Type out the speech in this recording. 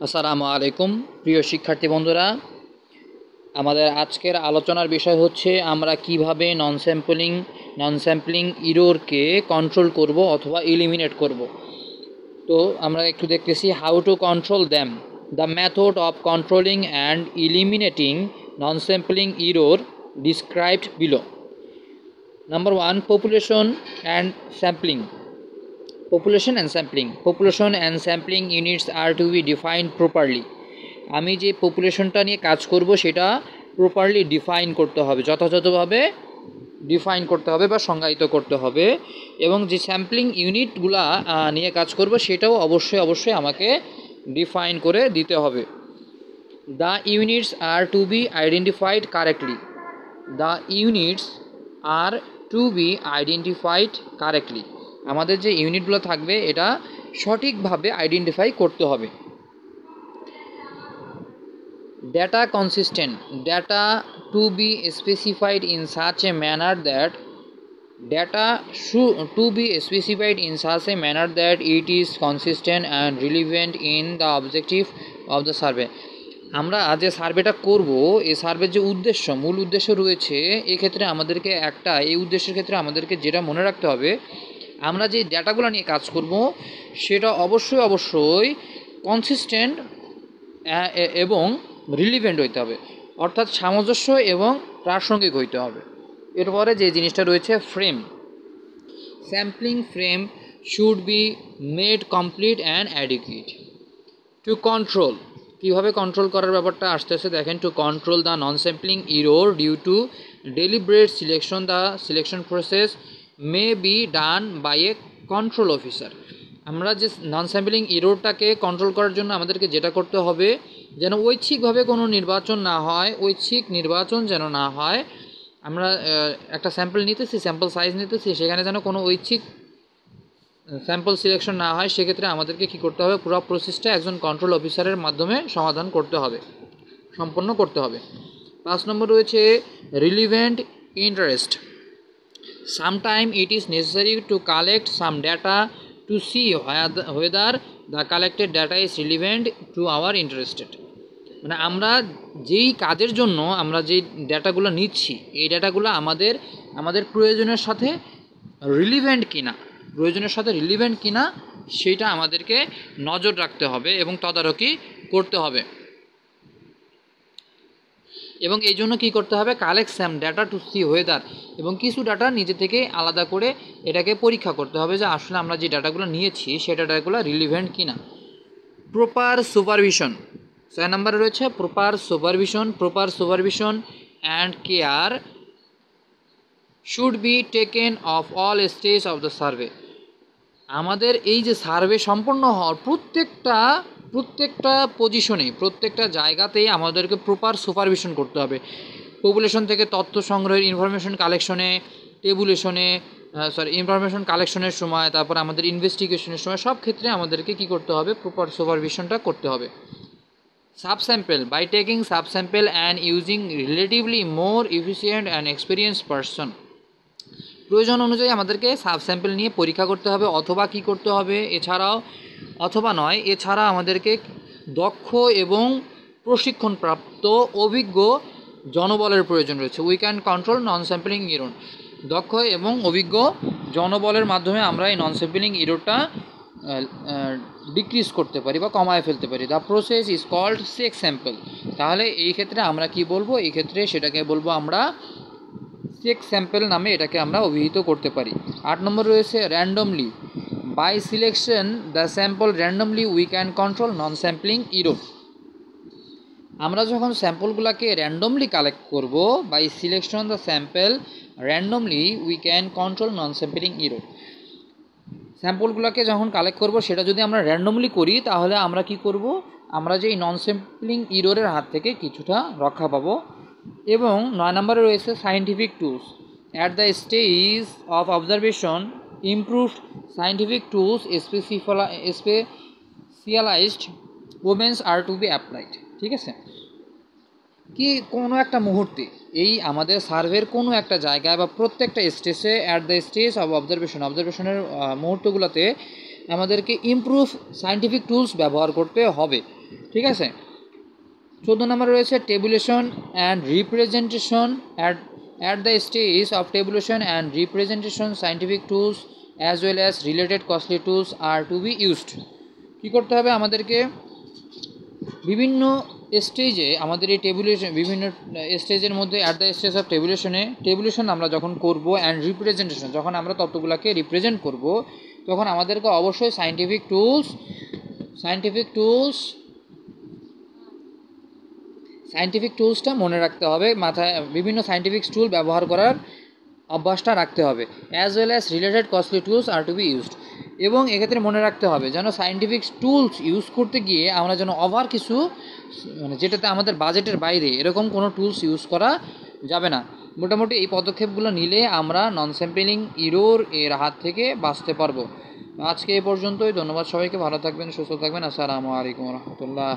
আসসালামু আলাইকুম। প্রিয় শিক্ষার্থী বন্ধুরা, আমাদের আজকের আলোচনার বিষয় হচ্ছে আমরা কীভাবে নন স্যাম্পলিং নন স্যাম্পলিং ইরোরকে কন্ট্রোল করব অথবা এলিমিনেট করব। তো আমরা একটু দেখতেছি how to control them the method of controlling and eliminating non sampling error described below number one population and sampling population and sampling. Population and sampling units are to be defined properly. আমি যে পপুলেশনটা নিয়ে কাজ করব, সেটা properly define করতে হবে, যথাযথভাবে define করতে হবে বা সংজ্ঞায়িত করতে হবে। এবং যে স্যাম্পলিং ইউনিটগুলা নিয়ে কাজ করব, সেটাও অবশ্যই অবশ্যই আমাকে ডিফাইন করে দিতে হবে। The units are to be identified correctly the units are to be identified correctly আমাদের যে ইউনিটগুলো থাকবে, এটা সঠিকভাবে আইডেন্টিফাই করতে হবে। Data consistent data to be specified in such a manner that data should to be specified in such a manner that it is consistent and relevant in the objective of the survey আমরা যে সার্ভেটা করব, এই সার্ভের যে উদ্দেশ্য, মূল উদ্দেশ্য রয়েছে, এক্ষেত্রে আমাদেরকে একটা, এই উদ্দেশ্যের ক্ষেত্রে আমাদেরকে যেটা মনে রাখতে হবে আমরা যে ডেটাগুলো নিয়ে কাজ করব, সেটা অবশ্যই অবশ্যই কনসিস্টেন্ট এবং রিলিভেন্ট হইতে হবে। অর্থাৎ সামঞ্জস্য এবং প্রাসঙ্গিক হইতে হবে। এরপরে যে জিনিসটা রয়েছে frame sampling frame should be made complete and adequate to control কীভাবে কন্ট্রোল করার ব্যাপারটা আসতেছে দেখেন to control the non sampling error due to deliberate selection the selection process may be done by a control officer আমরা যে নন sampling ইরোরটাকে control করার জন্য আমাদেরকে যেটা করতে হবে, যেন ঐচ্ছিকভাবে কোনো নির্বাচন না হয়, ঐচ্ছিক নির্বাচন যেন না হয়, আমরা একটা স্যাম্পল নিতেছি স্যাম্পল সাইজ নিতেছি, সেখানে যেন কোনো ঐচ্ছিক স্যাম্পল সিলেকশন না হয়, সেক্ষেত্রে আমাদেরকে কী করতে হবে, পুরো প্রসেসটা একজন কন্ট্রোল অফিসারের মাধ্যমে সমাধান করতে হবে, সম্পন্ন করতে হবে। পাঁচ নম্বর রয়েছে relevant interest sometime it is necessary to collect some data to see whether the collected data is relevant to our interested মানে আমরা যেই কাজের জন্য আমরা যেই ডেটাগুলো নিচ্ছি, এই ডেটাগুলো আমাদের আমাদের প্রয়োজনের সাথে রিলিভেন্ট কিনা, প্রয়োজনের সাথে রিলিভেন্ট কিনা, সেটা আমাদেরকে নজর রাখতে হবে এবং তদারকি করতে হবে। এবং এই জন্য কী করতে হবে? Collect same data to see whether এবং কিছু ডাটা নিজে থেকে আলাদা করে এটাকে পরীক্ষা করতে হবে যে আসলে আমরা যে ডাটাগুলো নিয়েছি সে ডাটাগুলো রিলিভেন্ট কিনা। প্রপার সুপারভিশন ছয় নম্বরে রয়েছে proper supervision proper supervision and care should be taken of all stage of the survey আমাদের এই যে সার্ভে সম্পন্ন হওয়ার প্রত্যেকটা প্রত্যেকটা পজিশনে প্রত্যেকটা জায়গাতেই আমাদেরকে প্রপার সুপারভিশন করতে হবে। পপুলেশন থেকে তথ্য সংগ্রহের ইনফরমেশন কালেকশনে টেবুলেশনে সরি ইনফরমেশন কালেকশনের সময়, তারপর আমাদের ইনভেস্টিগেশনের সময়, সব ক্ষেত্রে আমাদেরকে কি করতে হবে? প্রপার সুপারভিশনটা করতে হবে। Subsample by taking subsample and using relatively more efficient and experience person প্রয়োজন অনুযায়ী আমাদেরকে সাব স্যাম্পেল নিয়ে পরীক্ষা করতে হবে, অথবা কি করতে হবে? এছাড়াও অথবা নয়, এছাড়া আমাদেরকে দক্ষ এবং প্রশিক্ষণপ্রাপ্ত অভিজ্ঞ জনবলের প্রয়োজন রয়েছে। We can control non sampling error দক্ষ এবং অভিজ্ঞ জনবলের মাধ্যমে আমরা এই নন স্যাম্পলিং ইরোটা ডিক্রিজ করতে পারি বা কমায় ফেলতে পারি। The process is called check sample তাহলে এই ক্ষেত্রে আমরা কি বলব? এই ক্ষেত্রে সেটাকে বলব আমরা চেক স্যাম্পেল নামে এটাকে আমরা অভিহিত করতে পারি। আট নম্বর রয়েছে randomly selection the sample randomly we can control non sampling error আমরা যখন স্যাম্পলগুলোকে র্যান্ডমলি কালেক্ট করব by selection the sample randomly we can control non sampling error স্যাম্পলগুলোকে যখন কালেক্ট করব, সেটা যদি আমরা র্যান্ডমলি করি, তাহলে আমরা কি করব? আমরা যে এই নন স্যাম্পলিং ইরোরের হাত থেকে কিছুটা রক্ষা পাবো। এবং নয় নম্বরে রয়েছে scientific tools at the stage of observation improved scientific tools specialized omens are to be applied ঠিক আছে? কি কোনো একটা মুহূর্তে এই আমাদের সার্ভের কোনো একটা জায়গায় বা প্রত্যেকটা স্টেজে at the stage of observation অবজারভেশনের মুহূর্তগুলোতে আমাদেরকে ইমপ্রুভ সায়েন্টিফিক টুলস ব্যবহার করতে হবে। ঠিক আছে? চোদ্দ নম্বরে রয়েছে tabulation and representation at at the stage of tabulation and representation scientific tools as well as related costly tools are to be used কী করতে হবে আমাদেরকে? বিভিন্ন স্টেজে আমাদের এই টেবুলেশন বিভিন্ন স্টেজের মধ্যে অ্যাট দ্য স্টেজ অফ টেবুলেশনে টেবুলেশন আমরা যখন করব অ্যান্ড রিপ্রেজেন্টেশন যখন আমরা তত্ত্বগুলোকে রিপ্রেজেন্ট করব, তখন আমাদেরকে অবশ্যই scientific tools scientific tools scientific টুলসটা মনে রাখতে হবে, মাথায় বিভিন্ন সায়েন্টিফিক টুল ব্যবহার করার অভ্যাসটা রাখতে হবে as well as related costly tools are to be used এবং এক্ষেত্রে মনে রাখতে হবে যেন সায়েন্টিফিক টুলস ইউজ করতে গিয়ে আমরা যেন ওভার কিছু মানে যেটাতে আমাদের বাজেটের বাইরে এরকম কোনো টুলস ইউজ করা যাবে না। মোটামুটি এই পদক্ষেপগুলো নিলে আমরা নন স্যাম্পেলিং ইরোর এর হাত থেকে বাঁচতে পারব। আজকে এ পর্যন্তই, ধন্যবাদ সবাইকে, ভালো থাকবেন, সুস্থ থাকবেন, আসসালামু আলাইকুম রহমতুল্লাহ।